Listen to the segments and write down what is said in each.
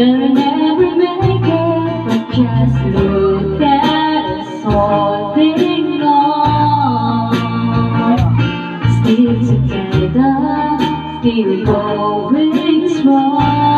We'll never make it, but just look at us holding on. Still together, still going strong.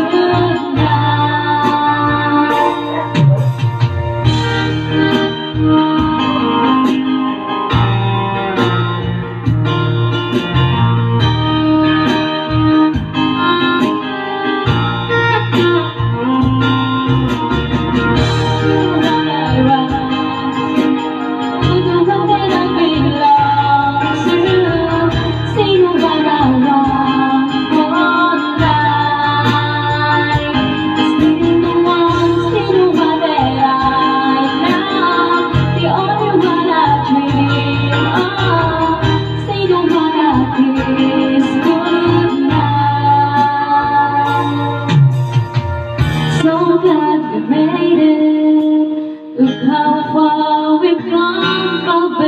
so glad we made it. Look how far we've come from.